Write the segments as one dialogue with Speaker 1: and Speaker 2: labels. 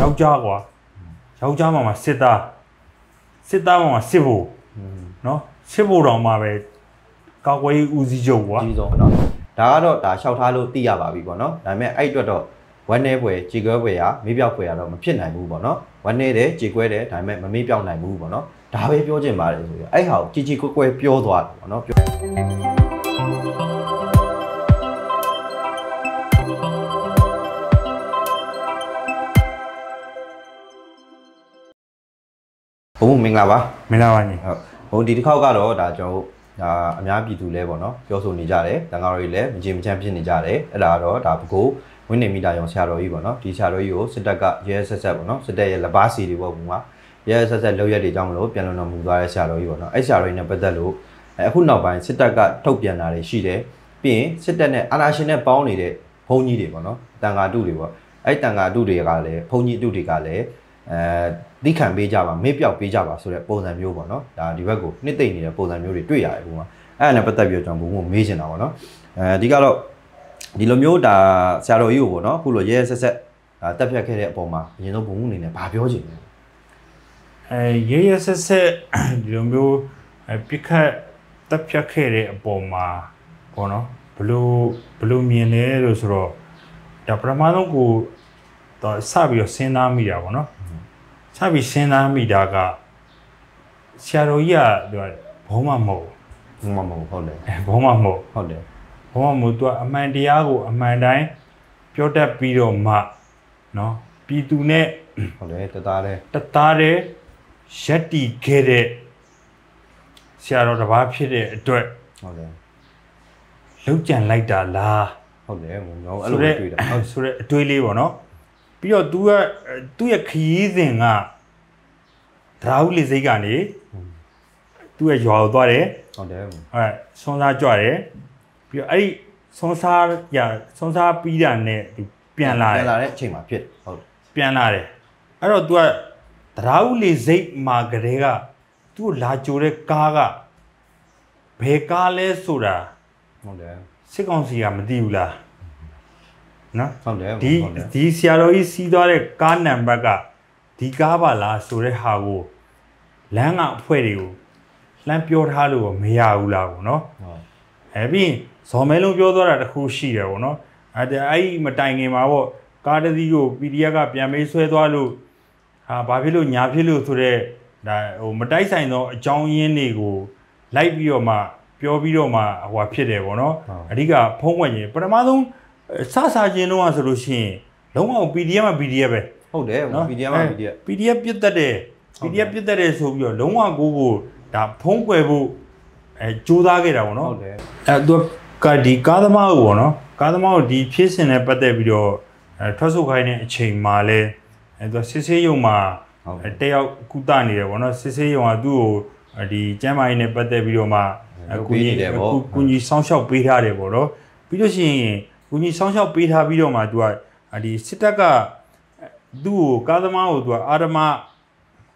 Speaker 1: ယောက်ျားကွာယောက်ျားမှမှာစစ်သားစစ်သားမှမှာစစ်ဖို့နော်စစ်ဖို့တောင်မှပဲကောက်ွယ်ဦးစီးချုပ်ကွာ
Speaker 2: ကြီးဆုံးပေါ့နော်ဒါကတော့ဒါလျှောက်ထားလို့သိရပါပြီပေါ့နော်ဒါပေမဲ့အဲ့အတွက်တော့ဝမ်းနေပွဲကြေကွဲပွဲရမေးပြောက်ပွဲရတော့မဖြစ်နိုင်ဘူးပေါ့နော်ဝမ်းနေတယ်ကြေကွဲတယ်ဒါပေမဲ့မမေးပြောက်နိုင်ဘူးပေါ့နော်ဒါပဲပြောချင်ပါတယ်ဆိုပြီးအဲ့ဟာကိုជីជីကွဲကွဲပြောသွားတယ်ပေါ့နော် င်္ဂလာပါ
Speaker 1: မင်းလာပါညီ
Speaker 2: ဟုတ်ဟိုဒီတစ်ခေါက်ကတော့ဒါကျွန်တော်တို့ဒါအများပြည်သူလဲပေါ့နော်ပြောဆိုနေကြတယ်တန်ဃာတော်ကြီးလည်းမကြေမချမ်းဖြစ်နေကြတယ်အဲ့ဒါကတော့ဒါဘကိုဝင်းနေမိတာရောဆရာတော်ကြီးပေါ့နော်ဒီဆရာတော်ကြီးကိုစစ်တပ်ကရဲဆက်ဆက်ပေါ့နော်စစ်တပ်ရဲ့လက်ပါစီတွေပေါ့ဘုံမှာရဲဆက်ဆက်လောက်ရက်တွေကြောင့်မလို့ပြန်လုံတော်မူသွားတဲ့ဆရာတော်ကြီးပေါ့နော်အဲ့ဆရာတော်ကြီးနဲ့ပတ်သက်လို့အခုနောက်ပိုင်းစစ်တပ်ကထုတ်ပြန်တာတွေရှိတယ်ပြီးရင်စစ်တပ်နဲ့အာဏာရှင်နဲ့ပေါင်းနေတဲ့ဘုန်းကြီးတွေပေါ့နော်တန်ဃာတုတွေပေါ့အဲ့တန်ဃာတုတွေကလည်းဘုန်းကြီးတုတွေကလည်းအဲ သိခံပေးကြပါမေ့ပြောက်ပေးကြပါဆိုတဲ့ပုံစံမျိုးပေါ့နော်ဒါဒီဘက်ကိုနှစ်သိမ့်နေတဲ့ပုံစံမျိုးတွေတွေ့ရတယ်ဘုံမှာအဲ့ဒါနဲ့ပတ်သက်ပြီးတော့ကျွန်တော်ဘုံကိုမေးချင်တာပေါ့နော်အဲဒီကတော့ဒီလိုမျိုးဒါဆရာတော်ကြီးကိုပေါ့နော်အခုလိုရဲရဲဆက်ဆက်ဒါတက်ဖြတ်ခဲ့တဲ့အပေါ်မှာအရင်ဆုံးဘုံအနေနဲ့ဗာပြောချင်တယ်
Speaker 1: အဲရဲရဲဆက်ဆက်ဒီလိုမျိုးအဲပြစ်ခတ်တပ်ဖြတ်ခဲ့တဲ့အပေါ်မှာပေါ့နော်ဘလို့ဘလို့မြင်လဲလို့ဆိုတော့ဒါပထမဆုံးကိုတော့စပြီးတော့စဉ်းစားမိတာပေါ့နော် စပြီးစဉ်းစားမိတာကဆရာတော်ကြီးကသူကဘုံမမဟုတ်
Speaker 2: ဘုံမမဟုတ်ဟုတ်တယ်
Speaker 1: အဲဘုံမမဟုတ်
Speaker 2: ဟုတ်တယ်
Speaker 1: ဘုံမမဟုတ်သူကအမှန်တရားကိုအမှန်တိုင်းပြောတတ်ပြီးတော့မှနော်ပြည်သူနဲ့
Speaker 2: ဟုတ်တယ်တသားတယ်
Speaker 1: တသားတဲ့ရက်တီခဲ့တဲ့ဆရာတော်တစ်ပါးဖြစ်တဲ့အတွက်
Speaker 2: ဟုတ်တယ်
Speaker 1: လောက်ကြံလိုက်တာလား
Speaker 2: ဟုတ်တယ်ဘုံတော့အဲ့လိုပဲတွေ့တာ
Speaker 1: ဟုတ်ဆိုတဲ့အတွေးလေးပေါ့နော် ပြီးတော့ तू ကသူ့ရဲ့ခရီးစဉ်ကဒရာဟုလေစိတ်ကနေသူ့ရဲ့ရွာကိုသွားတယ်
Speaker 2: ဟုတ်တယ်
Speaker 1: အဲဆွန်စားကြွတယ်ပြီးတော့အဲ့ဒီဆွန်စားရဆွန်စားပြီးတာနဲ့သူပြန်လာတ
Speaker 2: ပြန်
Speaker 1: ယ်
Speaker 2: လာတဲ့အချိန်မှာဖြစ်ဟုတ်
Speaker 1: ပြန်လာတယ်အဲ့တော့ तू ကဒရာဟုလေစိတ်မှာကလေးကသူ့ကိုလာကြိုတဲ့ကားကဘယ်ကားလဲဆိုတာ
Speaker 2: ဟုတ်တယ်
Speaker 1: စစ်ကောင်စီကမသိဘူးလား နော်
Speaker 2: ဟုတ်တယ်
Speaker 1: ဒီ
Speaker 2: ဟုတ်တယ်
Speaker 1: ဒီဆရာတော်ကြီးစီးသွားတဲ့ကားနံပါတ်ကဒီကားပါလားဆိုတဲ့ဟာကိုလမ်းကအဖွဲ့တွေကိုလှမ်းပြောထားလို့မရဘူးလားပေါ့နော်
Speaker 2: ဟုတ်
Speaker 1: အဲပြီးရင်ဇော်မဲလုံးပြောသွားတာတစ်ခုရှိတယ်ပေါ့နော်အဲဒါအဲ့ဒီမတိုင်ခင်မှာပေါ့ကားတစ်စီးကို PDF ကပြန်မေးဆွဲသွားလို့ဟာဘာဖြစ်လို့ညာဖြစ်လို့ဆိုတော့ဒါဟိုမတိုက်ဆိုင်သောအကြောင်းရင်းတွေကိုလိုက်ပြီးတော့မှပြောပြီးတော့မှဟိုဟာဖြစ်တယ်ပေါ့နော်အဓိကဖုံးကွက်ရင်ပထမဆုံး စစချင်းတော့ဆိုလို့ရှိရင်လုံးဝ PDF မှာ PDF ပဲ
Speaker 2: ဟုတ်တယ်
Speaker 1: နော်
Speaker 2: PDF မှာ
Speaker 1: အဲ
Speaker 2: PDF
Speaker 1: PDF ပြတ်တတ်တယ်
Speaker 2: ဟုတ်
Speaker 1: PDF ပြတ်တတ်တယ်ဆိုပြီးတော့လုံးဝကိုကိုဒါဖုံးကွယ်ဖို့အဲကြိုးစားခဲ့တာပေါ့နော်
Speaker 2: ဟုတ်တယ်
Speaker 1: အဲသူကဒီကားသမားကိုပေါ့နော်ကားသမားကိုဒီဖြစ်စဉ်နဲ့ပတ်သက်ပြီးတော့အဲထွက်ဆုတ်ခိုင်းတဲ့အချိန်မှာလဲအဲသူကစစ်ဆေးရုံမှာ
Speaker 2: ဟုတ်
Speaker 1: အဲတယောက်ကုသနေတယ်ပေါ့နော်စစ်ဆေးရုံကသူ့ကိုအဲဒီကျမ်းမာရေးနဲ့ပတ်သက်ပြီးတော့မှ
Speaker 2: လုပ်ပေးနေတယ်ပေါ့
Speaker 1: ကူကူညီစောင့်ရှောက်ပေးထားတယ်ပေါ့နော်ပြီးလို့ရှိရင် ကူညီစောင့်ရှောက်ပေးထားပြီးတော့မှသူကဒီစစ်တပ်ကသူ့ကိုကားသမားကိုသူကအာရမ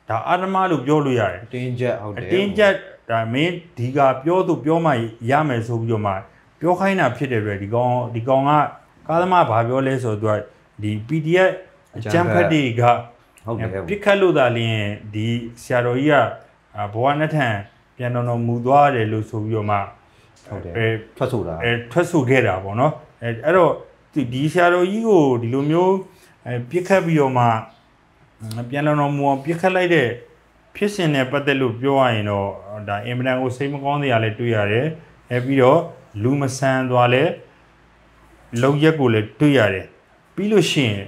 Speaker 1: ဒါအာရမလို့ပြောလို့ရတယ်
Speaker 2: အတင်းချက်ဟုတ်
Speaker 1: အ
Speaker 2: တယ်
Speaker 1: တင်းကျပ်ဒါမင်းဒီကပြောသူပြောမှရမယ်ဆိုပြီးတော့မှပြောခိုင်းတာဖြစ်တယ်ပဲဒီကောင်ဒီကောင်ကကာသမားဘာပြောလဲဆိုတော့သူကဒီ PDF အကြမ်းဖက်တွေက
Speaker 2: ဟုတ်တယ်
Speaker 1: ပြစ်ခတ်လို့သာလျင်ဒီဆရာတော်ကြီးကအာဘဝနဲ့ထံပြန်တော်တော်မူသွားတယ်လို့ဆိုပြီးတော့မှ
Speaker 2: ဟုတ်တယ်
Speaker 1: အဲ
Speaker 2: ထွက်ဆိုတာ
Speaker 1: အဲထွက်ဆိုခဲ့တာပေါ့နော် အဲအဲ့တော့ဒီဒီဆရာတော်ကြီးကိုဒီလိုမျိုးအဲပြစ်ခတ်ပြီးတော့မှပြန်တော်တော်မူအောင်ပြစ်ခတ်လိုက်တဲ့ဖြစ်စဉ်နဲ့ပတ်သက်လို့ပြောရရင်တော့ဒါအင်မတန်ကိုစိတ်မကောင်းစရာလည်းတွေ့ရတယ်အဲပြီးတော့လူမဆန်သွားလဲလုံရက်ကိုလည်းတွေ့ရတယ်ပြီးလို့ရှိရင်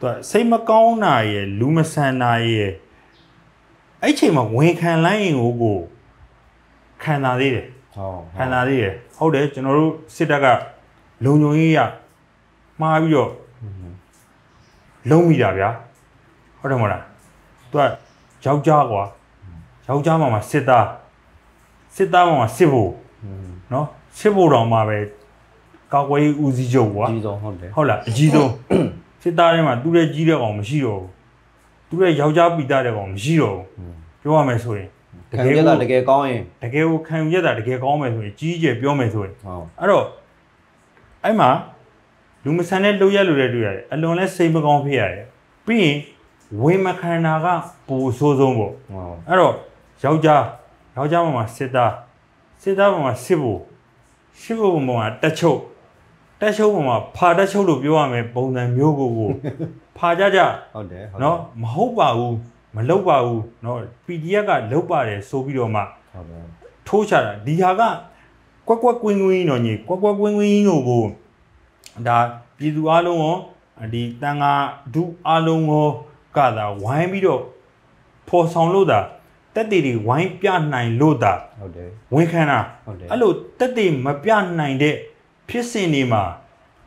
Speaker 1: သူကစိတ်မကောင်းတာရဲ့လူမဆန်တာရဲ့အဲ့ချိန်မှာဝင်ခံလိုက်ရင်ကိုကိုခံတာသေးတယ်
Speaker 2: ဟုတ်
Speaker 1: ခံစားသေးတယ်ဟုတ်တယ်ကျွန်တော်တို့စစ်တပ်က လုံခြုံရေးရမှားပြီးတော့လုံးမိတာဗျာဟုတ်တယ်မဟုတ်လားသူကယောက်ျားကွာယောက်ျားမှမှာစစ်သားစစ်သားမှမှာစစ်ဖို့နော်စစ်ဖို့တောင်မှပဲကောက်ွယ်ရေးဦးစီးချုပ်ကွာ
Speaker 2: အကြီးဆုံးဟုတ်တယ်
Speaker 1: ဟုတ်လားအကြီးဆုံးစစ်သားထဲမှာသူ့ရဲ့ကြီးတဲ့ကောင်မရှိတော့ဘူးသူ့ရဲ့ယောက်ျားပီတာတဲ့ကောင်မရှိတော့ဘူးပြောရမယ်ဆိုရင်
Speaker 2: ခံရတာတကယ်ကောင်းရင်
Speaker 1: တကယ်ကိုခံယူရတာတကယ်ကောင်းမယ်ဆိုရင်ကြီးကျယ်ပြောမယ်ဆိုရင်
Speaker 2: ဟုတ်
Speaker 1: အဲ့တော့ အဲ့မှာလူမဆန်တဲ့လှုပ်ရက်လိုတဲ့တွေ့ရတယ်အလွန်လဲစိတ်မကောင်းဖြစ်ရတယ်ပြီးရင်ဝေမခန္ဓာကပူဆိုးဆုံးပေါ့အဲ့တော့ယောက်ျားယောက်ျားဘုံမှာစစ်သားစစ်သားဘုံမှာစစ်ဖို့ရှိဖို့ဘုံမှာတက်ချုပ်တက်ချုပ်ဘုံမှာဖာတက်ချုပ်လို့ပြောရမယ်ပုံစံမျိုးကိုကိုဖာကြကြ
Speaker 2: ဟုတ်တယ်ဟုတ်
Speaker 1: နော်မဟုတ်ပါဘူးမလုပ်ပါဘူးနော် PDF ကလုပ်ပါတယ်ဆိုပြီးတော့မှ
Speaker 2: ဟုတ်တယ်
Speaker 1: ထိုးချတာဒီဟာက ကွက်ကွက်ကွင်းကွင်းတော့ညီကွက်ကွက်ကွင်းကွင်းတို့ကိုဒါပြည်သူအလုံးရောဒီတန်ဃာဒုအလုံးရောကသာဝိုင်းပြီးတော့ဖော်ဆောင်လို့တာတက်တေတွေဝိုင်းပြနိုင်လို့တာ
Speaker 2: ဟုတ်တယ်
Speaker 1: ဝန်ခံတာ
Speaker 2: ဟုတ်တယ်
Speaker 1: အဲ့လိုတက်တေမပြနိုင်တဲ့ဖြစ်စဉ်တွေမှာ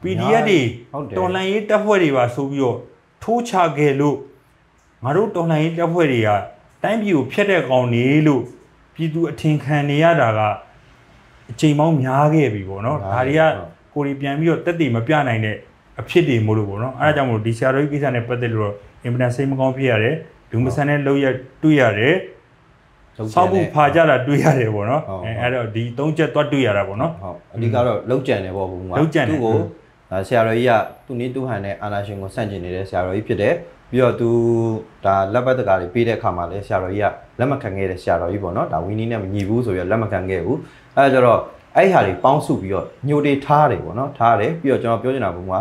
Speaker 1: PDF တွေ
Speaker 2: ဟုတ်တယ်
Speaker 1: တော်လှန်ရေးတပ်ဖွဲ့တွေပါဆိုပြီးတော့ထိုးချခဲ့လို့ငါတို့တော်လှန်ရေးတပ်ဖွဲ့တွေကတိုင်းပြည်ကိုဖျက်တဲ့ကောင်နေလို့ပြည်သူအထင်ခံနေရတာက အချိန်ပေါင်းများခဲ့ပြီပေါ့နော်ဒါတွေကကိုရီပြန်ပြီးတော့တက်တည်မပြနိုင်တဲ့အဖြစ်တွေမို့လို့ပေါ့နော်အဲဒါကြောင့်မို့လို့ဒီဆရာတော်ကြီးကိစ္စနဲ့ပတ်သက်လို့တော့အင်ပန်စိတ်မကောင်းဖြစ်ရတယ်ဒုမဆန်တဲ့လောက်ရတွေ့ရတယ်ဆောက်ဖို့ဖာကြတာတွေ့ရတယ်ပေါ့နော်အဲအဲ့တော့ဒီသုံးချက်သွားတွေ့ရတာပေါ့နော်
Speaker 2: ဟုတ်အဓိကတော့လောက်ကြံတယ်ပေါ့ဘုံက
Speaker 1: လုပ်ကြံတယ်
Speaker 2: သူ့ကို ဒါဆရာတော်ကြီးကသူ့နည်းသူ့ဟန်နဲ့အာနာရှင်ကိုဆန့်ကျင်နေတဲ့ဆရာတော်ကြီးဖြစ်တယ်ပြီးတော့သူဒါလက်ပတ်တကားတွေပေးတဲ့အခါမှာလည်းဆရာတော်ကြီးကလက်မခံခဲ့တဲ့ဆရာတော်ကြီးပေါ့နော်ဒါဝင်းနီးနဲ့မညီဘူးဆိုပြီးတော့လက်မခံခဲ့ဘူးအဲဒါကြတော့အဲ့ဟာတွေပေါင်းစုပြီးတော့ညိုတေထားတယ်ပေါ့နော်ထားတယ်ပြီးတော့ကျွန်တော်ပြောချင်တာဘုံက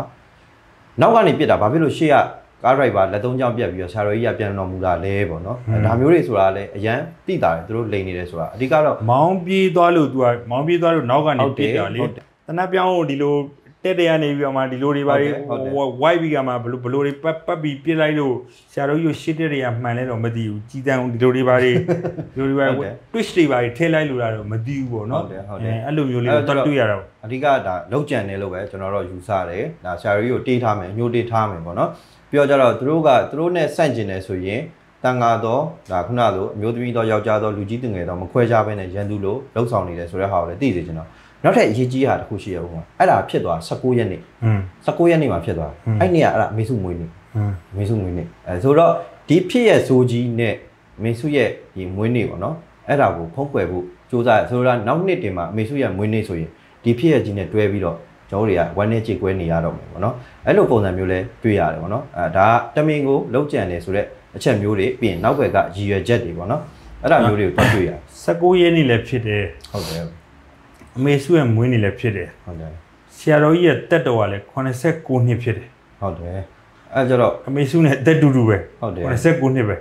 Speaker 2: နောက်ကနေပြစ်တာဘာဖြစ်လို့ရှေ့ကကားဒရိုက်ဘာလက်သုံးချောင်းပြတ်ပြီးတော့ဆရာတော်ကြီးကပြန်တော်မူတာလဲပေါ့နော်အဲဒါမျိုးတွေဆိုတာလည်းအရန်တိတာတယ်သူတို့လိန်နေတယ်ဆိုတာအဓိကတော့
Speaker 1: မောင်းပြေးသွားလို့ तू ကမောင်းပြေးသွားလို့နောက်ကနေ
Speaker 2: ဟုတ်တယ်
Speaker 1: ပြစ်တာလေ
Speaker 2: ဟုတ်တယ်
Speaker 1: တနက်ပြောင်းကိုဒီလို တက်တဲ့ကနေပြီးတော့မှဒီလိုတွေပါ
Speaker 2: ဟုတ်တယ်ဟုတ်တယ်
Speaker 1: ဝိုက်ပြီးကမှဘလို့ဘလို့တွေပတ်ပတ်ပြီးပြစ်လိုက်လို့ဆရာတော်ကြီးကိုရှစ်တဲ့တွေကမှန်လဲတော့မသိဘူးကြီးတန်းဒီလိုတွေပါတွေဒီလိုတွေပါ
Speaker 2: ဟုတ်တယ်
Speaker 1: twist တွေပါတွေထည့်လိုက်လို့လာတော့မသိဘူးပေါ့နော်
Speaker 2: ဟုတ်တယ်ဟုတ်တယ်
Speaker 1: အဲအဲ့လိုမျိုးလေး
Speaker 2: အဲ့
Speaker 1: တော့
Speaker 2: တော့
Speaker 1: တွေ့ရတာပေါ့
Speaker 2: အဓိကဒါလောက်ကြံနေလို့ပဲကျွန်တော်တို့ယူဆတယ်ဒါဆရာကြီးကိုတေးထားမယ်ညှို့တေးထားမယ်ပေါ့နော်ပြီးတော့ကြတော့သူတို့ကသူတို့နဲ့ဆန့်ကျင်နေဆိုရင်တန်ဃာတော်ဒါခုနလိုအမျိုးသမီးတော်ယောက်ျားတော်လူကြီးတင်ငယ်တော်မခွဲခြားဘဲနဲ့ရန်သူလို့လှုပ်ဆောင်နေတယ်ဆိုတဲ့ဟာကိုလည်းသိစေချင်တော့ နောက်ထပ်အရေးကြီးတာတစ်ခုရှိရဘူးကွာအဲ့ဒါဖြစ်သွား19ရက်နေ့
Speaker 1: อืม
Speaker 2: 19ရက်နေ့မှာဖြစ်သွား
Speaker 1: อืม
Speaker 2: အဲ့နေ့ကအဲ့ဒါမေစုမွေးနေ့
Speaker 1: อืม
Speaker 2: မေစုမွေးနေ့အဲဆိုတော့ဒီဖြစ်ရဲ့ဇိုးကြီးနဲ့မေစုရဲ့ဒီမွေးနေ့ပေါ့နော်အဲ့ဒါကိုဖုံးကွယ်ဖို့စူးစမ်းဆိုတော့နောက်နှစ်တင်မှာမေစုရဲ့မွေးနေ့ဆိုရင်ဒီဖြစ်ရဲ့ကြီးနဲ့တွဲပြီးတော့ကျွန်တော်တို့တွေကဝမ်းနဲ့ကြေကွဲနေရတော့မယ်ပေါ့နော်အဲ့လိုပုံစံမျိုးလဲတွေ့ရတယ်ပေါ့နော်အဲဒါကတမင်ကိုလောက်ကြံနေဆိုတော့အချက်မျိုးတွေပြီးရင်နောက်ဘက်ကရည်ရွယ်ချက်တွေပေါ့နော်အဲ့ဒါမျိုးတွေကိုတွေ့တွေ့ရတယ်
Speaker 1: 19ရက်နေ့လည်းဖြစ်တယ်
Speaker 2: ဟုတ်တယ်
Speaker 1: အမေစုရဲ့မွေးနေ့လည်းဖြစ်တယ်
Speaker 2: ဟုတ်တယ်
Speaker 1: ဆရာတော်ကြီးရဲ့တက်တော်ကလည်း89နှစ်ဖြစ်တယ်
Speaker 2: ဟုတ်တယ်အဲ့ကြတော့
Speaker 1: အမေစုနဲ့အသက်တူတူပဲ
Speaker 2: ဟုတ်တယ်
Speaker 1: 89နှစ်ပဲ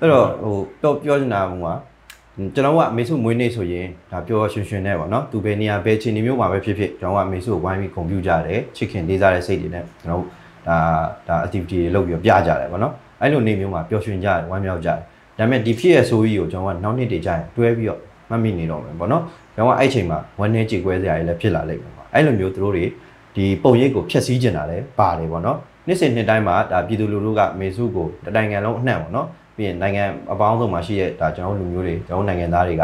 Speaker 2: အဲ့တော့ဟိုတော့ပြောချင်တာကကျွန်တော်ကအမေစုမွေးနေ့ဆိုရင်ဒါပြောရွှင်ရွှင်နဲ့ပေါ့နော်သူဘယ်နေရာဘယ်ချိန်နေမျိုးမှာပဲဖြစ်ဖြစ်ကျွန်တော်ကအမေစုကိုဝိုင်းပြီးဂုဏ်ပြုကြတယ်ချစ်ခင်လေးစားတဲ့စိတ်တွေနဲ့ကျွန်တော်ဒါဒါ activity တွေလုပ်ပြီးပြကြတယ်ပေါ့နော်အဲ့လိုနေမျိုးမှာပျော်ရွှင်ကြတယ်ဝမ်းမြောက်ကြတယ်ဒါပေမဲ့ဒီဖြစ်ရဲ့ဆိုကြီးကိုကျွန်တော်ကနောက်နှစ်တည်ကြရင်တွဲပြီးတော့မှတ်မိနေတော့မယ်ပေါ့နော် ကျွန်တော်ကအဲ့ချိန်မှာဝမ်းနေကြေကွဲစရာတွေလည်းဖြစ်လာလိမ့်မယ်ပေါ့အဲ့လိုမျိုးသူတို့တွေဒီပုံရိပ်ကိုဖျက်ဆီးကျင်တာလည်းပါတယ်ပေါ့နော်နှစ်စဉ်နှစ်တိုင်းမှာဒါပြည်သူလူထုကအမေစုကိုတနိုင်ငံလုံးအနှံ့ပေါ့နော်ပြီးရင်နိုင်ငံအပေါင်းဆုံးမှာရှိတဲ့ဒါကျွန်တော်တို့လူမျိုးတွေကျွန်တော်တို့နိုင်ငံသားတွေက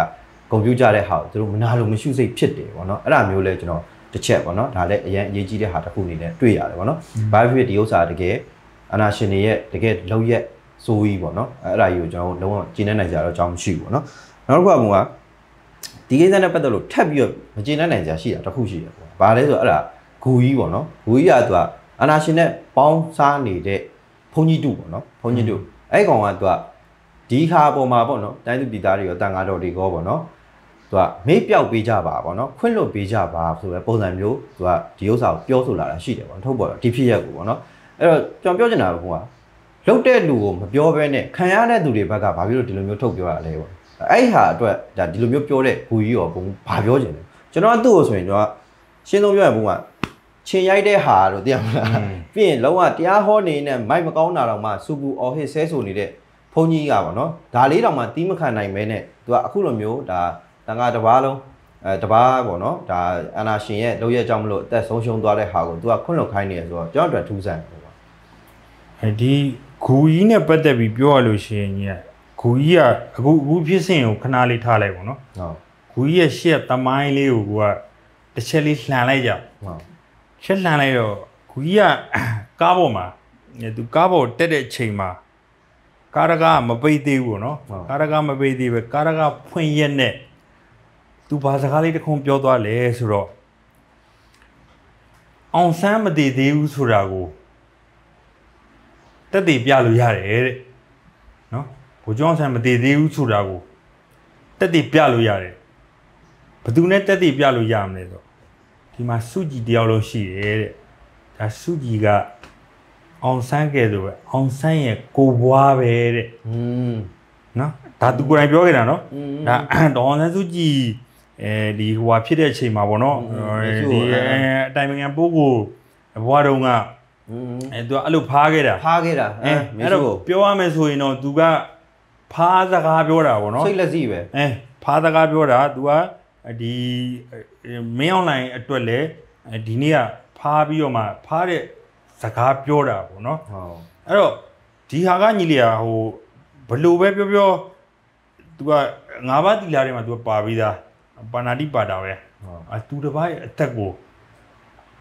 Speaker 2: ကွန်ပျူတာတဲ့ဟာကိုသူတို့မနာလို့မရှိစိတ်ဖြစ်တယ်ပေါ့နော်အဲ့ဒါမျိုးလဲကျွန်တော်တစ်ချက်ပေါ့နော်ဒါလည်းအရင်အရေးကြီးတဲ့ဟာတစ်ခုအနေနဲ့တွေ့ရတယ်ပေါ့နော်ဘာဖြစ်ဖြစ်ဒီဥစ္စာတကယ်အနာရှင်တွေရဲ့တကယ်လောက်ရက်စိုးကြီးပေါ့နော်အဲ့ဒါကြီးကိုကျွန်တော်တို့လုံးဝကျင်းနေနိုင်ကြတော့အကြောင်းမရှိဘူးပေါ့နော်နောက်တစ်ခုကဘုံက ဒီကိစ္စနဲ့ပတ်သက်လို့ထပ်ပြီးတော့မကျင်းနေနိုင်ကြရှိတာတစ်ခုရှိတယ်ပေါ့ဘာလဲဆိုတော့အဲ့ဒါဂူကြီးပေါ့နော်ဂူကြီးကသူကအနာရှင်နဲ့ပေါင်းစားနေတဲ့ဘုန်းကြီးတုပေါ့နော်ဘုန်းကြီးတုအဲ့ကောင်ကသူကဒီခါပေါ်မှာပေါ့နော်တိုင်းသူပြည်သားတွေရောတန်ဃာတော်တွေရောပေါ့နော်သူကမေးပြောက်ပေးကြပါပေါ့နော်ခွင့်လွတ်ပေးကြပါဆိုတဲ့ပုံစံမျိုးသူကဒီဥစ္စာကိုပြောဆိုလာတာရှိတယ်ပေါ့ထုတ်ပေါ်တော့ဒီဖြစ်ရက်ကိုပေါ့နော်အဲ့တော့ကျွန်တော်ပြောချင်တာကဘုရားလုတ်တဲ့လူကိုမပြောဘဲနဲ့ခံရတဲ့သူတွေဘက်ကဘာဖြစ်လို့ဒီလိုမျိုးထုတ်ပြောရလဲပေါ့ အဲ့ဟာအတွက်ဒါဒီလိုမျိုးပြောတဲ့ဘူကြီးရောဘုံဘာပြောချင်လဲကျွန်တော်ကသူ့ကိုဆိုရင်ကျွန်တော်ရှင်းဆုံးပြောရဘုံကချင်းရိုက်တဲ့ဟာတို့သိရမလားပြီးရင်လုံးဝတရားဟောနေနဲ့မိုက်မကောင်းတာတော့မှစူပူအော်ဟစ်ဆဲဆိုနေတဲ့ဘုန်းကြီးကပေါ့နော်ဒါလေးတောင်မှတီးမခံနိုင်မဲနဲ့သူကအခုလိုမျိုးဒါတန်ခါတစ်ပါးလုံးအဲတစ်ပါးပေါ့နော်ဒါအနာရှင်ရဲ့လောက်ရဲ့အကြောင်းမလို့အသက်ဆုံးရှုံးသွားတဲ့ဟာကိုသူကခွန့်လွတ်ခိုင်းနေရဆိုတော့ကျွန်တော်တို့ထူးဆန်းတယ်ပေါ့
Speaker 1: အဲဒီဂူကြီးနဲ့ပတ်သက်ပြီးပြောရလို့ရှိရင်ကြီးက ဂူကြီးကအခုအခုဖြစ်စဉ်ကိုခဏလေးထားလိုက်ပေါ့နော်
Speaker 2: ဟုတ်
Speaker 1: ဂူကြီးရဲ့ရှက်သမိုင်းလေးကိုကတစ်ချက်လေးလှန်လိုက်ကြ
Speaker 2: ဟုတ်
Speaker 1: ရှက်လှန်လိုက်တော့ဂူကြီးကကားပေါ်မှာသူကားပေါ်တက်တဲ့အချိန်မှာကားရကားမပိတ်သေးဘူးပေါ့နော်ကားရကားမပိတ်သေးပဲကားရကားဖွင့်ရက်နဲ့သူဘာစကားလေးတစ်ခုပြောသွားလဲဆိုတော့အောင်ဆန်းမတည်သေးဘူးဆိုတာကိုတတက်တည်ပြလို့ရတယ်တဲ့နော် ဘိုလ်ကျောင်းဆန်မတည်သေးဘူးဆိုတာကိုတက်တည်ပြလို့ရတယ်ဘသူနဲ့တက်တည်ပြလို့ရမလဲဆိုဒီမှာစုကြည်တယောက်လို့ရှိတယ်တဲ့ဒါစုကြည်ကအောင်ဆန်းကဲဆိုပဲအောင်ဆန်းရဲ့ကိုဘွားပဲတဲ့
Speaker 2: อืม
Speaker 1: နော်ဒါသူကိုယ်တိုင်ပြောခဲ့တာနော်ဒါဒေါ်ဆန်းစုကြည်အဲဒီဟိုဟာဖြစ်တဲ့အချိန်မှာဗောနော်ဒီအတိုင်ပင်ခံပိုးကိုဘွားတော်ကအဲသူကအဲ့လိုဖားခဲ့တာ
Speaker 2: ဖားခဲ့တာ
Speaker 1: အဲအဲ့တော့ပြောရမယ်ဆိုရင်တော့သူက ဖားစကားပြောတာပေါ့နော်
Speaker 2: စိတ်လက်စီပဲ
Speaker 1: အဲဖားစကားပြောတာ तू ကဒီမင်းအွန်လိုင်းအတွက်လဲဒီနေ့ကဖားပြီးတော့မှဖားတဲ့စကားပြောတာပေါ့နော်
Speaker 2: ဟုတ်
Speaker 1: အဲ့တော့ဒီဟာကညီလေးကဟိုဘလို့ပဲပြောပြော तू ကငါးပါးတီလာတွေမှာ तू ကပါပြီးသားပါဏာတိပါတာပဲ
Speaker 2: ဟုတ်
Speaker 1: အသူတစ်ပါးရဲ့အသက်ကို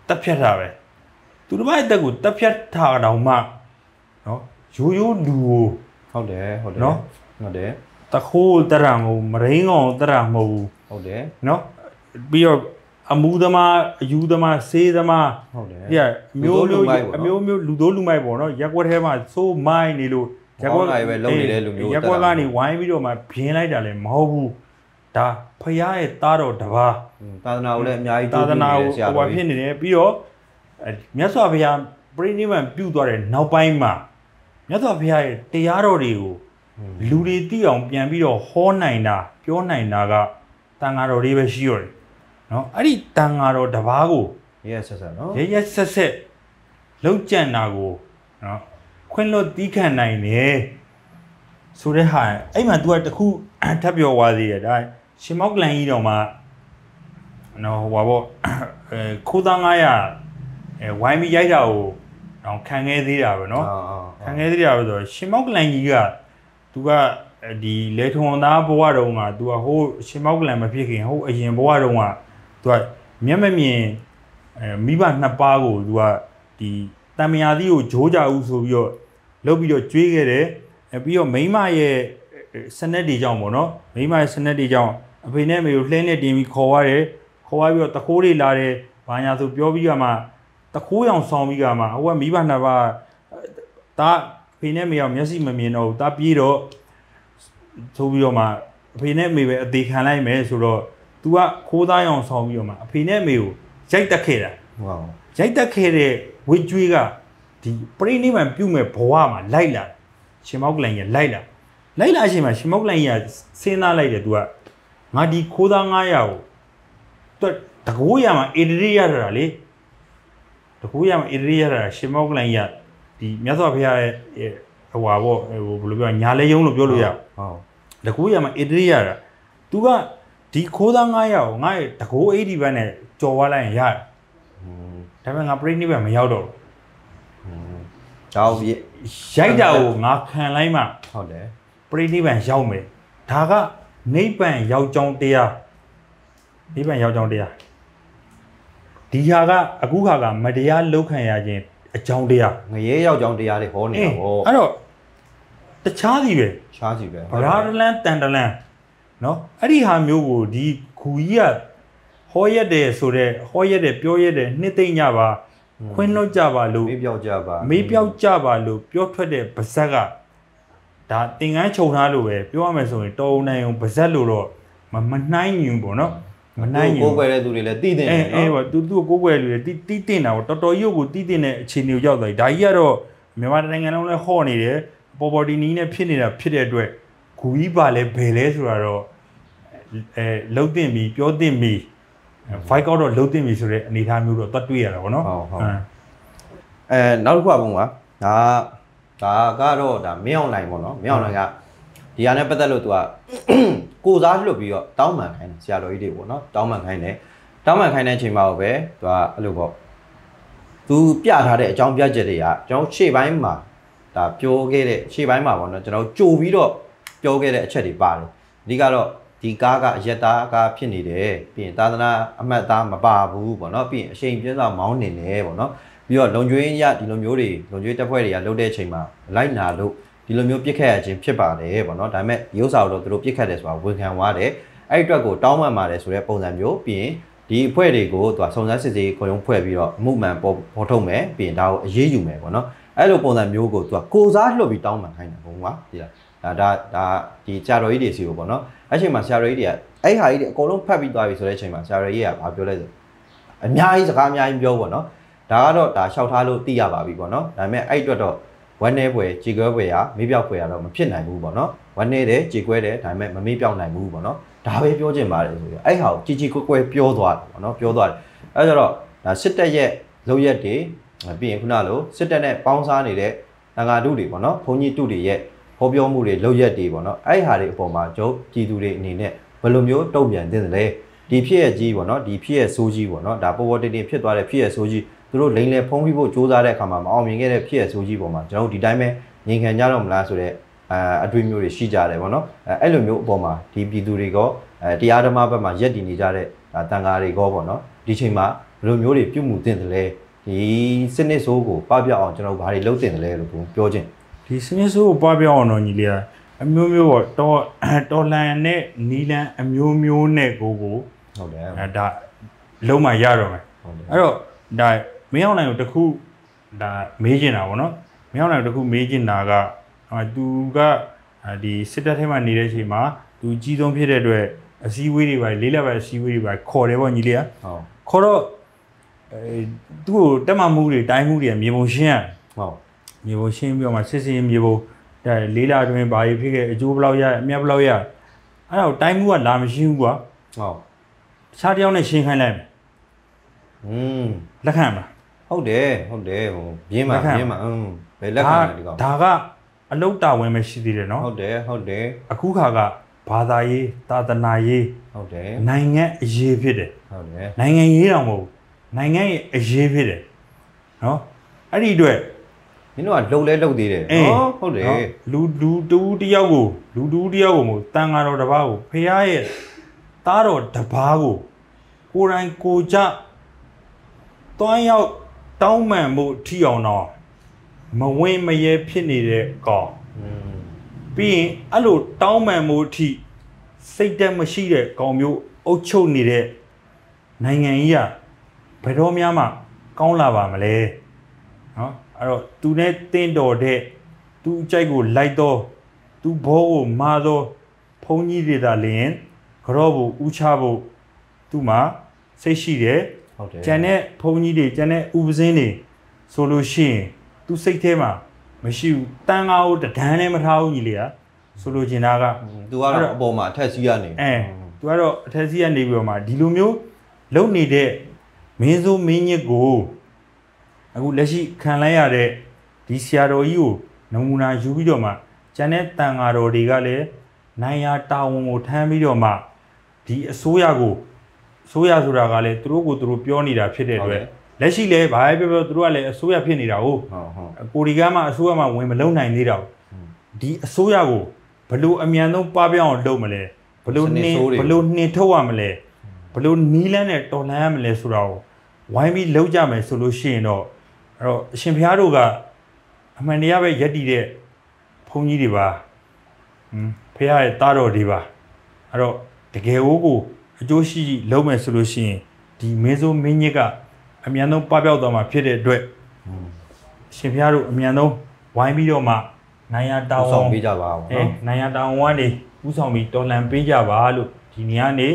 Speaker 1: တက်ဖြတ်တာပဲသူတစ်ပါးရဲ့အသက်ကိုတက်ဖြတ်ထားတောင်မှနော်ရိုးရိုးလူကို
Speaker 2: ဟုတ်တယ်ဟုတ်တယ်
Speaker 1: နော်
Speaker 2: ဟုတ်တယ်
Speaker 1: တခိုးတရမဟုတ်မရင်းကောင်တရမဟုတ်ဘူး
Speaker 2: ဟုတ်တယ်
Speaker 1: နော်ပြီးတော့အမှုသမားအယူသမားစေးသမား
Speaker 2: ဟုတ်တယ်
Speaker 1: ပြအမျိုးမျိုး
Speaker 2: လူ
Speaker 1: အ
Speaker 2: မျိုး
Speaker 1: မျိုးမျိုးလူတို့လူမိုက်ပေါ့နော်ရက်ကွက်ထဲမှာစိုးမိုင်းနေလို့
Speaker 2: ဟောင်းလိုက်ပဲလုပ်နေတဲ့လူမျိုး
Speaker 1: ရက်ကွက်ကနေဝိုင်းပြီးတော့မှဘင်းလိုက်တာလည်းမဟုတ်ဘူးဒါဖရားရဲ့သားတော်တစ်ပါး
Speaker 2: อืมသာသနာကိုလည်းအများကြီး
Speaker 1: သာသနာကို
Speaker 2: ဆရာ
Speaker 1: ဟို
Speaker 2: တော်
Speaker 1: ဘာ
Speaker 2: ကြီး
Speaker 1: ဖြစ်နေတယ်ပြီးတော့အဲမြတ်စွာဘုရားပြိဋိဘံပြုတ်သွားတဲ့နောက်ပိုင်းမှာ မြတ်စွာဘုရားရဲ့တရားတော်တွေကိုလူတွေသိအောင်ပြန်ပြီးတော့ဟောနိုင်တာပြောနိုင်တာကတန်ဃာတော်တွေပဲရှိရတယ်နော်အဲ့ဒီတန်ဃာတော်တစ်ပါးကို
Speaker 2: ရဲဆက်ဆက်နော်
Speaker 1: ရရဆက်ဆက်လောက်ကြံတာကိုနော်ခွင့်လွတ်တီးခံနိုင်တယ်ဆိုတဲ့ဟာအဲ့မှာ तू ကတခုထပ်ပြောသွားသေးတယ်ဒါရှင်မောက်ကလန်ကြီးတော်မှာနော်ဟိုပါပေါ့အဲခိုးသား900အဲဝိုင်းပြီးရိုက်တာကို တော့ခံခဲ့သေးတာပဲเนาะခံခဲ့သေးတာပဲဆိုတော့ရှင်မောက်ကလန်ကြီးကသူကဒီလေထုံသားဘဝတုန်းကသူကဟိုရှင်မောက်ကလန်မဖြစ်ခင်ဟိုအရင်ဘဝတုန်းကသူကမျက်မမြင်မိဘနှစ်ပါးကိုသူကဒီတံမြာသီးကိုဂျိုးကြဦးဆိုပြီးတော့လုပ်ပြီးတော့ကျွေးခဲ့တယ်ပြီးတော့မိမရဲ့စနက်တွေကြောင့်ပေါ့နော်မိမရဲ့စနက်တွေကြောင့်အဖေနဲ့အမေကိုလှဲနဲ့တင်ပြီးခေါ်ရတယ်ခေါ်ရပြီးတော့တခိုးတွေလာတယ်ဘာညာဆိုပြောပြီးကမှ တခိုးရောင်ဆောင်ပြီးကမှဟိုကမိဘနှစ်ပါးဒါဖေနဲ့မေအောင်မျက်စိမမြင်တော့ဘူးဒါပြေးတော့ဆိုပြီးတော့မှအဖေနဲ့အမေပဲအသေးခံလိုက်မယ်ဆိုတော့ तू ကခိုးသားရောင်ဆောင်ပြီးတော့မှအဖေနဲ့အမေကိုရိုက်တက်ခဲ့တာ
Speaker 2: ဟုတ်
Speaker 1: ရိုက်တက်ခဲ့တဲ့ဝေကျွေးကဒီပရိနိဗ္ဗာန်ပြုမဲ့ဘဝမှာလိုက်လာရှင်မောက်ကလိုင်ကြီးလိုက်လာလိုက်လာအချိန်မှာရှင်မောက်ကလိုင်ကြီးကစဉ်းစားလိုက်တယ် तू ကငါဒီခိုးသား900ကိုသူတကိုးရမှာအေဒရီရတာလေ တကူရမဣရိရတာရှင်မောကလိုင်းရဒီမြတ်စွာဘုရားရဲ့ဟိုဟာပေါ့ဟိုဘယ်လိုပြောညာလဲယုံလို့ပြောလို့ရ
Speaker 2: ဟုတ်
Speaker 1: တကူရမဣရိရတာ तू ကဒီခိုးသား900ရောငါ့ရဲ့တကူ80ဘတ်နဲ့ကြော်ွားလိုက်ရင်ရတယ်ဒါပေမဲ့ငါပြိဋိနိဗ္ဗာန်မရောက်တော့ဘူး
Speaker 2: ဒါကို
Speaker 1: ရိုက်တာကိုငါခံလိုက်မှ
Speaker 2: ဟုတ်တယ်
Speaker 1: ပြိဋိနိဗ္ဗာန်ရောက်မယ်ဒါကနိဗ္ဗာန်ရောက်ကြောင်းတရားနိဗ္ဗာန်ရောက်ကြောင်းတရား ဒီဟာကအခုဟာကမတရားလောက်ခံရခြင်းအကြောင်းတရား
Speaker 2: ငရဲယောက်ျောင်းတရားတွေဟောနေတာဗော
Speaker 1: အဲ့တော့တခြားစီပဲ
Speaker 2: ရှားစီပဲ
Speaker 1: ဗရာဒလန်တန်တလန်နော်အဲ့ဒီဟာမျိုးကိုဒီခူကြီးကဟောရက်တယ်ဆိုတော့ဟောရက်တယ်ပြောရက်တယ်နှစ်သိမ့်ကြပါခွင်းလွတ်ကြပါလို့
Speaker 2: မေးပြောက်ကြပါ
Speaker 1: မေးပြောက်ကြပါလို့ပြောထွက်တဲ့ဗဇက်ကဒါတင်ကန်းခြုံထားလို့ပဲပြောရမယ်ဆိုရင်တော်ုံနိုင်အောင်ဗဇက်လို့တော့မမနှိုင်းညင်ပေါ့နော် မနှိုင်းညင်
Speaker 2: ကိုယ်ွယ်တဲ့သူတွေလည်းတည်တယ်
Speaker 1: အဲအဲ
Speaker 2: နော်
Speaker 1: ပေါ့သူသူ့ကိုကိုယ်ွယ်လူတွေတီးတီးတင်တာပေါ့တော်တော်ရုပ်ကိုတီးတင်တဲ့အခြေအနေကိုရောက်သွားပြီဒါကြီးကတော့မြန်မာနိုင်ငံလုံးလဲဟော့နေတယ်ပေါ်ပေါ်တီနီးနဲ့ဖြစ်နေတာဖြစ်တဲ့အတွက်ဂူကြီးပါလဲဘယ်လဲဆိုတာတော့အဲလှုပ်တင်ပြီပြောတင်ပြီဖိုက်ကောက်တော့လှုပ်တင်ပြီဆိုတဲ့အနေအထားမျိုးတော့တတ်တွေ့ရတာပေါ့နော်
Speaker 2: ဟုတ်ဟုတ်အဲနောက်တစ်ခုကဘုံကဒါဒါကတော့ဒါမင်းအောင်နိုင်ပေါ့နော်မင်းအောင်နိုင်က ဒီဟာနဲ့ပတ်သက်လို့သူကကိုစားလွတ်ပြီးတော့တောင်းပန်ခိုင်းတယ်ဆရာတော်ကြီးတွေပေါ့နော်တောင်းပန်ခိုင်းတယ်တောင်းပန်ခိုင်းတဲ့အချိန်မှာပဲသူကအဲ့လိုပေါ့သူပြထားတဲ့အကြောင်းပြချက်တွေကကျွန်တော်ရှေ့ပိုင်းမှာဒါပြောခဲ့တဲ့ရှေ့ပိုင်းမှာပေါ့နော်ကျွန်တော်ကြိုပြီးတော့ပြောခဲ့တဲ့အချက်တွေပါတယ်အဓိကတော့ဒီကားကအယက်သားကားဖြစ်နေတယ်ပြီးရင်သာသနာအမှတ်သားမပါဘူးပေါ့နော်ပြီးရင်အချိန်ပြည့်စွာမောင်းနေတယ်ပေါ့နော်ပြီးတော့လုံကျွေးရဒီလိုမျိုးတွေလုံကျွေးတက်ဖွဲ့တွေကလုပ်တဲ့အချိန်မှာလိုက်နာလို့ ဒီလိုမျိုးပြစ်ခတ်ရခြင်းဖြစ်ပါတယ်ပေါ့နော်ဒါပေမဲ့ဒီဥစ္စာကိုတော့သူတို့ပြစ်ခတ်တယ်ဆိုတာဝန်ခံသွားတယ်အဲ့ဒီအတွက်ကိုတောင်းပန်ပါတယ်ဆိုတဲ့ပုံစံမျိုးပြီးရင်ဒီအဖွဲ့တွေကိုသူကစုံစမ်းစစ်ဆေးခေါ်ရုံးဖွဲ့ပြီးတော့အမှုမှန်ပေါ်ပေါ်ထုတ်မယ်ပြီးရင်ဒါကိုအရေးယူမယ်ပေါ့နော်အဲ့လိုပုံစံမျိုးကိုသူကကိုစားလှုပ်ပြီးတောင်းပန်ခိုင်းတယ်ဘုံကဒီလားဒါဒါဒါဒီဆရာတော်ကြီးတွေစီကိုပေါ့နော်အဲ့ချိန်မှာဆရာတော်ကြီးတွေကအဲ့ဟာကြီးတွေအကုန်လုံးဖတ်ပြီးသွားပြီဆိုတဲ့အချိန်မှာဆရာတော်ကြီးကဘာပြောလဲဆိုအများကြီးစကားအများကြီးပြောပေါ့နော်ဒါကတော့ဒါလျှောက်ထားလို့သိရပါပြီပေါ့နော်ဒါပေမဲ့အဲ့အတွက်တော့ ဝမ်းနေပွဲကြေကွဲပွဲရမေးပြောက်ပွဲရတော့မဖြစ်နိုင်ဘူးပေါ့နော်ဝမ်းနေတယ်ကြေကွဲတယ်ဒါပေမဲ့မမေးပြောက်နိုင်ဘူးပေါ့နော်ဒါပဲပြောချင်ပါတယ်ဆိုပြီးအဲ့ဟာကိုជីជីကွဲကွဲပြောသွားတယ်ပေါ့နော်ပြောသွားတယ်အဲ့ကြတော့ဒါစစ်တပ်ရဲ့လုပ်ရက်တွေပြီးရင်ခုနလိုစစ်တပ်နဲ့ပေါင်းစားနေတဲ့တန်ဃာတုတွေပေါ့နော်ဘုန်းကြီးတုတွေရဲ့ဟောပြောမှုတွေလုပ်ရက်တွေပေါ့နော်အဲ့ဟာတွေအပေါ်မှာကျုပ်ပြည်သူတွေအနေနဲ့ဘယ်လိုမျိုးတုံ့ပြန်သင့်တယ်လဲဒီဖြစ်ရကြီးပေါ့နော်ဒီဖြစ်ရဆိုးကြီးပေါ့နော်ဒါပေါ်ပေါ်တင်တင်ဖြစ်သွားတဲ့ဖြစ်ရဆိုးကြီး သူတို့လိန်လေဖုံးပြီးဖို့စ조사တဲ့အခါမှာမအောင်မြင်ခဲ့တဲ့ဖြစ်ရဆိုးကြီးပေါ်မှာကျွန်တော်တို့ဒီတိုင်းပဲငြိမ်ခံကြတော့မလားဆိုတော့အဲအတွေ့မျိုးတွေရှိကြတယ်ပေါ့နော်အဲအဲ့လိုမျိုးအပေါ်မှာဒီပြည်သူတွေကအဲတရားဓမ္မဘက်မှာရက်တည်နေကြတဲ့တန်ဃာတွေကပေါ့နော်ဒီချိန်မှာဘယ်လိုမျိုးတွေပြုမှုသင့်တယ်လဲဒီစနစ်ဆိုးကိုပပြအောင်ကျွန်တော်ဘာတွေလုပ်သင့်တယ်လဲလို့ပြောခြင်း
Speaker 1: ဒီစနစ်ဆိုးကိုပွားပြောင်းအောင်တော့ညီလေးကအမျိုးမျိုးပေါ့တော်တော်လန်နဲ့နီလန်အမျိုးမျိုးနဲ့ကိုကို
Speaker 2: ဟုတ်တယ်
Speaker 1: အဲဒါလုံးမရတော့မယ်
Speaker 2: ဟုတ်တယ်
Speaker 1: အဲ့တော့ဒါ မင်းအောင်နိုင်ကိုတခုဒါမေးချင်တာဗောနော်မင်းအောင်နိုင်ကိုတခုမေးချင်တာကအာသူကအာဒီစစ်တပ်ထဲမှာနေတဲ့ချိန်မှာသူကြီးဆုံးဖြစ်တဲ့အတွက်အစည်းအဝေးတွေပါလေးလက်ပဲအစည်းအဝေးတွေပါခေါ်တယ်ဗောညီလေးက
Speaker 2: ဟုတ်
Speaker 1: ခေါ်တော့အဲသူ့ကိုတက်မှမှုတွေတိုင်းမှုတွေမြေပုံရှင်းရ
Speaker 2: ဟုတ်
Speaker 1: မြေပုံရှင်းပြီးတော့မှစစ်စင်မြေပုံဒါလေးလာတွင်ဘာကြီးဖြစ်ခဲ့အကျိုးဘယ်လောက်ရအမြတ်ဘယ်လောက်ရအဲ့တော့တိုင်းမှုကလာမရှိဘူးကွာ
Speaker 2: ဟုတ်
Speaker 1: တခြားတစ်ယောက်နဲ့ရှင်းခိုင်းလိုက်မယ်
Speaker 2: อืม
Speaker 1: လက်ခံမလား
Speaker 2: ဟုတ်တယ်ဟုတ်တယ်ဟိုပြင်းပါ
Speaker 1: လက်ခံ
Speaker 2: ပြင်းပါอืมဘယ်လက်ခံလဲဒီကောင်
Speaker 1: ဒါကအလုတ်တာဝင်မရှိသေးတယ်နော်
Speaker 2: ဟုတ်တယ်ဟုတ်တယ်
Speaker 1: အခုခါကဘာသာရေးသာသနာရေး
Speaker 2: ဟုတ်တယ်
Speaker 1: နိုင်ငံအရေးဖြစ်တယ်
Speaker 2: ဟုတ်တယ်
Speaker 1: နိုင်ငံရေးတောင်မဟုတ်ဘူးနိုင်ငံရဲ့အရေးဖြစ်တယ်နော်အဲ့ဒီအတွက်
Speaker 2: မင်းတို့ကလှုပ်လဲလှုပ်သေးတယ်
Speaker 1: အေး
Speaker 2: နော်ဟုတ်တယ်
Speaker 1: နော်လူလူတူတယောက်ကိုလူတူတယောက်ကိုမို့တန်ဃာတော်တစ်ပါးကိုဖះရဲ့သားတော်တစ်ပါးကိုကိုယ်တိုင်ကိုကြတွန်းရောက် တောင်းပန်မှုထီအောင်တော့မဝင်မရဲဖြစ်နေတဲ့ကောင်
Speaker 2: อืม
Speaker 1: ပြီးရင်အဲ့လိုတောင်းပန်မှုအထိစိတ်တက်မရှိတဲ့ကောင်မျိုးအုပ်ချုပ်နေတဲ့နိုင်ငံကြီးကဘယ်တော့မှမကောင်းလာပါမလဲနော်အဲ့တော့သူနဲ့တင်းတော်တဲ့သူအကြိုက်ကိုလိုက်တော့သူဘောကိုမာတော့ဘုန်းကြီးတွေသာလျင်ကြော့ဖို့ဥချဖို့သူ့မှာစိတ်ရှိတယ်
Speaker 2: ဟုတ်တယ်
Speaker 1: ကျန်တဲ့ဘုန်းကြီးတွေကျန်တဲ့ဥပဇင်းတွေဆိုလို့ရှိရင်သူစိတ်ထဲမှာမရှိဘူးတန်ငါကိုတဒန်းလည်းမထားဘူးညီလေးကဆိုလိုချင်တာက
Speaker 2: သူကတော့အပေါ်မှာအထက်စီးရနေ
Speaker 1: အဲသူကတော့အထက်စီးကနေပြီးတော့မှဒီလိုမျိုးလုံနေတဲ့မင်းစိုးမင်းညစ်ကိုအခုလက်ရှိခံလိုက်ရတဲ့ဒီဆရာတော်ကြီးကိုနမူနာယူပြီးတော့မှကျန်တဲ့တန်ဃာတော်တွေကလည်းနိုင်ရာတာဝန်ကိုထမ်းပြီးတော့မှဒီအစိုးရကို အစိုးရဆိုတာကလည်းသူတို့ကိုသူတို့ပြောနေတာဖြစ်တဲ့အတွက်လက်ရှိလည်းဘာပဲပြောပြောသူတို့ကလည်းအစိုးရဖြစ်နေတာဟုတ်
Speaker 2: ဟုတ်ဟုတ်
Speaker 1: ကိုဒီကမှအစိုးရမှဝင်မလုံနိုင်သေးတာဘူးဒီအစိုးရကိုဘလို့အမြန်ဆုံးပပျောင်းအောင်လုပ်မလဲဘလို့နှင်းဘလို့နှင်းထုတ်ရမလဲဘလို့နီးလန်းနဲ့တော်လှန်ရမလဲဆိုတာကိုဝိုင်းပြီးလုပ်ကြမယ်ဆိုလို့ရှိရင်တော့အဲ့တော့အရှင်ဘုရားတို့ကအမှန်တရားပဲယက်တည်တဲ့ဘုန်းကြီးတွေပါဟွန်းဘုရားရဲ့တားတော်တွေပါအဲ့တော့တကယ်ကိုကို အကျိုးရှိရှိလုပ်မယ်ဆိုလို့ရှိရင်ဒီမင်းစိုးမင်းညစ်ကအမြန်ဆုံးပပျောက်သွားမှာဖြစ်တဲ့အတွက်ရှင်ဖျားတို့အမြန်ဆုံးဝိုင်းပြီးတော့မှနိုင်ရတော
Speaker 2: တော
Speaker 1: င်း
Speaker 2: င်းဆောင်ပေးကြပါဦး
Speaker 1: အဲ
Speaker 2: နော်
Speaker 1: နိုင်ရတောင်းဝမ်းနေဥဆောင်ပြီးတော်လန်ပေးကြပါလို့ဒီနေ့ကနေ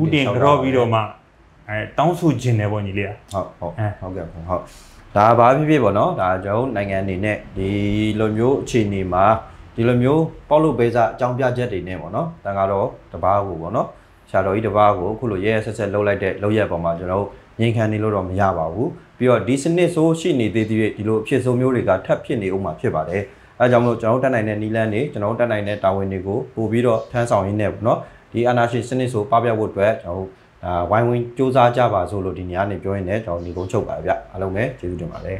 Speaker 1: ဥတင်ကြော့ပြီးတော့မှအဲတောင်းဆိုခြင်းတယ်ပေါ့ညီလေးက
Speaker 2: ဟုတ်ဟုတ်
Speaker 1: အဲ
Speaker 2: ဟုတ်ကဲ့ဟုတ်ဒါဘာဖြစ်ဖြစ်ပေါ့နော်ဒါကျွန်တော်တို့နိုင်ငံအနေနဲ့ဒီလိုမျိုးအခြေအနေမှာဒီလိုမျိုးပေါက်လို့ပေးစားအကြောင်းပြချက်တွေနဲ့ပေါ့နော်တန်ခါတော့တပားကိုပေါ့နော် ဆရာတော်ကြီးတပားကိုအခုလိုရဲရဲဆက်ဆက်လှုပ်လိုက်တဲ့လှုပ်ရက်ပေါ်မှာကျွန်တော်တို့ငြိမ်ခံနေလို့တော့မရပါဘူးပြီးတော့ဒီစနစ်ဆိုးရှိနေသေးသေးဒီလိုအဖြစ်ဆိုးမျိုးတွေကထပ်ဖြစ်နေဦးမှာဖြစ်ပါတယ်အဲဒါကြောင့်မလို့ကျွန်တော်တို့တက်နိုင်တဲ့နီလန်းတွေကျွန်တော်တို့တက်နိုင်တဲ့တာဝန်တွေကိုပို့ပြီးတော့ထမ်းဆောင်ရင်းနဲ့ပေါ့နော်ဒီအာနာရှင်စနစ်ဆိုပပျောက်ဖို့အတွက်ကျွန်တော်တို့ဒါဝိုင်းဝန်းစူးစမ်းကြပါစို့လို့ဒီညနေပြောရင်းနဲ့ကျွန်တော်ညီကုန်းချုပ်ပါဗျအားလုံးပဲကျေးဇူးတင်ပါတယ်